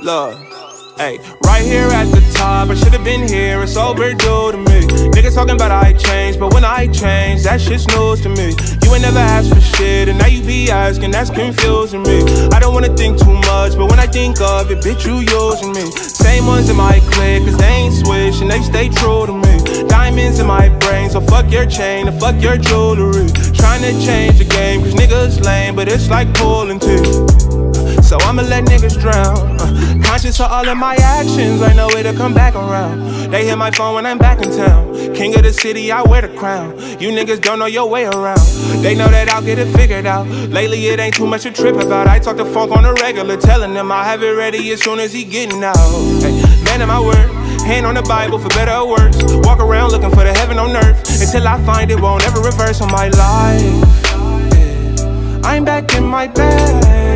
Love. Hey, right here at the top, I should've been here, it's overdue to me. Niggas talking about I changed, but when I change, that shit's news to me. You ain't never asked for shit, and now you be asking, that's confusing me. I don't wanna think too much, but when I think of it, bitch, you using me. Same ones in my clique, cause they ain't switch, and they stay true to me. Diamonds in my brain, so fuck your chain, and fuck your jewelry. Trying to change the game, cause niggas lame, but it's like pulling teeth. So I'ma let niggas drown. Uh, conscious of all of my actions, I know it'll come back around. They hit my phone when I'm back in town. King of the city, I wear the crown. You niggas don't know your way around. They know that I'll get it figured out. Lately, it ain't too much to trip about. I talk to Funk on the regular, telling them I'll have it ready as soon as he getting out. Hey, man of my word. Hand on the Bible for better or worse. Walk around looking for the heaven on earth. Until I find it, won't ever reverse on my life. I'm back in my bed.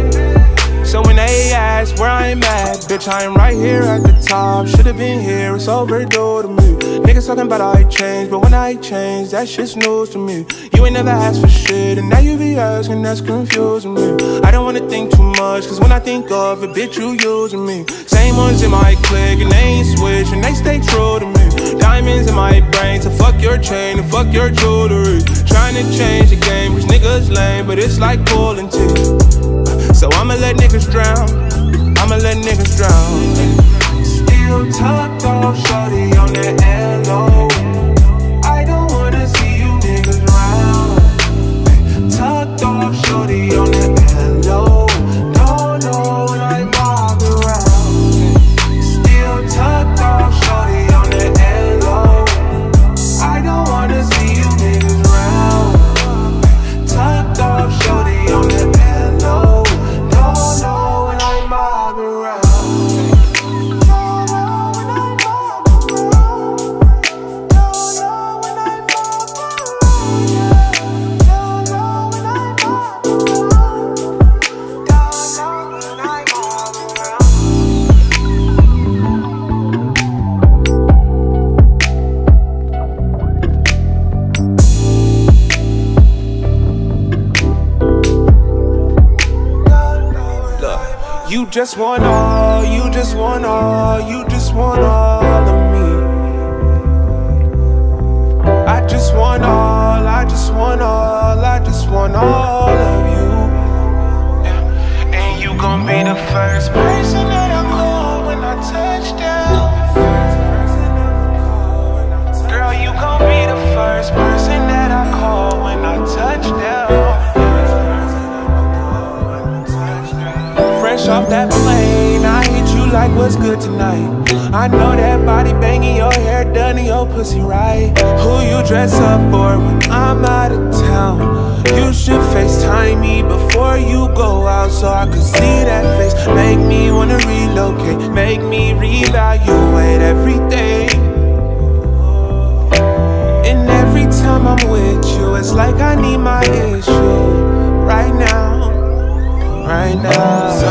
So when they ask where I'm at, bitch, I'm right here at the top. Should've been here, it's overdue to me. Niggas talking about I changed, but when I change, that shit's news to me. You ain't never asked for shit, and now you be asking, that's confusing me. I don't wanna think too much, cause when I think of it, bitch, you using me. Same ones in my clique, and they ain't switch, and they stay true to me. Diamonds in my brain, so fuck your chain, and fuck your jewelry. Trying to change the game, cause niggas lame, but it's like pulling teeth. So I'ma let niggas drown. I'ma let niggas drown. Still tucked off, shorty on that LO. I don't wanna see you niggas round. Tucked off, shorty on that just want all, you just want all, you just want all of me. I just want all, I just want all, I just want all of you. And you gon' be the first person fresh off that plane. I hit you like what's good tonight. I know that body banging, your hair done, and your pussy right. Who you dress up for when I'm out of town? You should FaceTime me before you go out so I could see that face. Make me wanna relocate, make me reevaluate everything. And every time I'm with you, it's like I need my issue right now right now.